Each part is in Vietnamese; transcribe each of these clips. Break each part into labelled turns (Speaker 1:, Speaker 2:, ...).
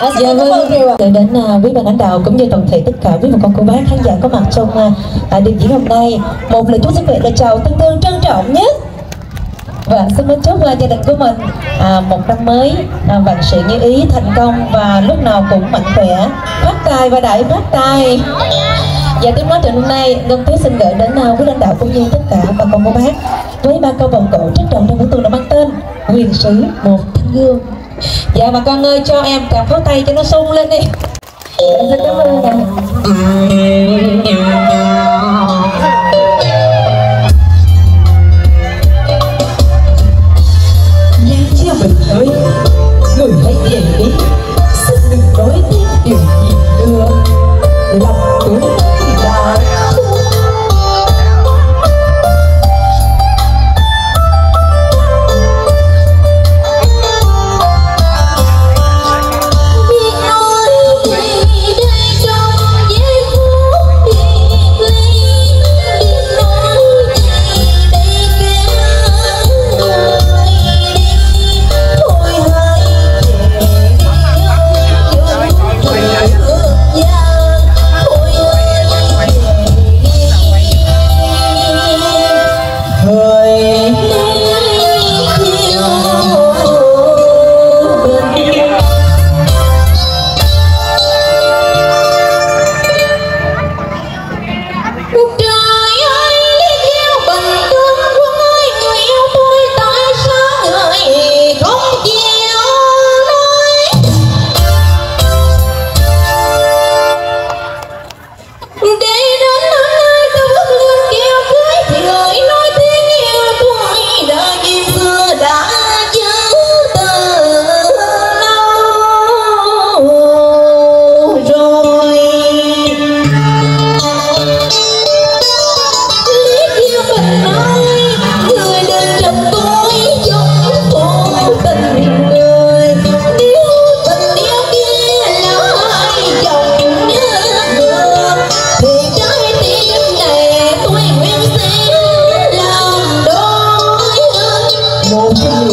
Speaker 1: À,
Speaker 2: dạ vâng.
Speaker 1: vâng.
Speaker 2: gửi đến uh, quý ban lãnh đạo cũng như toàn thể tất cả quý bà con cô bác khán giả có mặt trong uh, đêm diễn hôm nay. Một lời chúc sức khỏe lời chào thân thương trân trọng nhất. Và xin mến chúc à, gia đình của mình à, một năm mới à, vạn sự như ý thành công và lúc nào cũng mạnh khỏe. Phát tài và đại phát tài. Dạ, và tiếng nói trường hôm nay ngân thúy xin gửi đến à, quý lãnh đạo cũng như tất cả bà con cô bác với ba câu vòng cổ trân trọng trong buổi tuần đã mang tên quyền sứ một thanh gương dạ mà con ơi, cho em càng pháo tay cho nó sung lên đi. Dạ, cảm ơn Deus.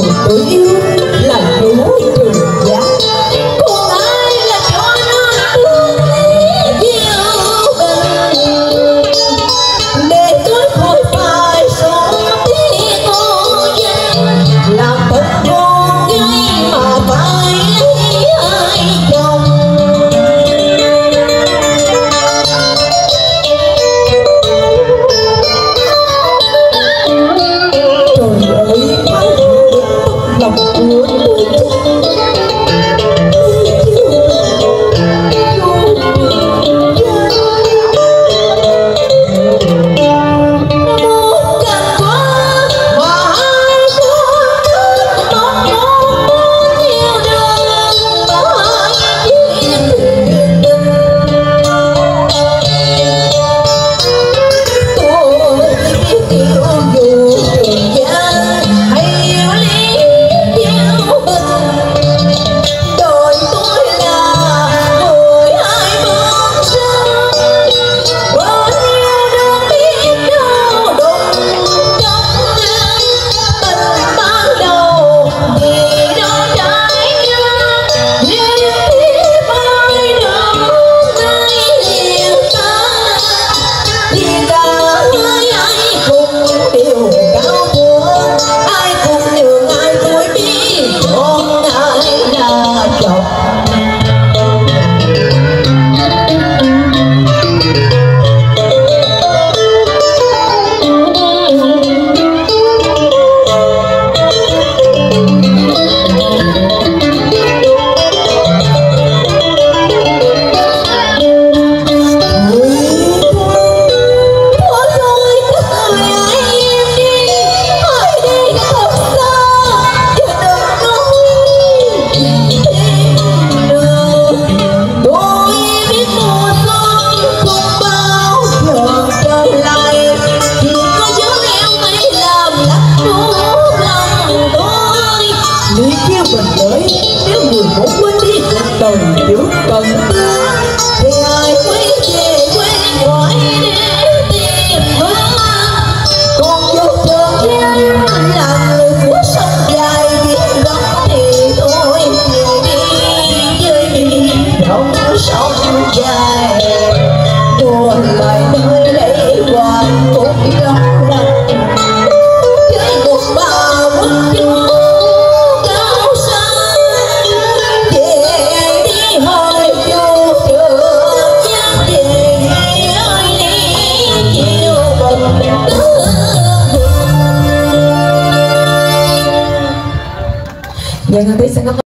Speaker 3: Dạ, Ngân Tí xin cảm ơn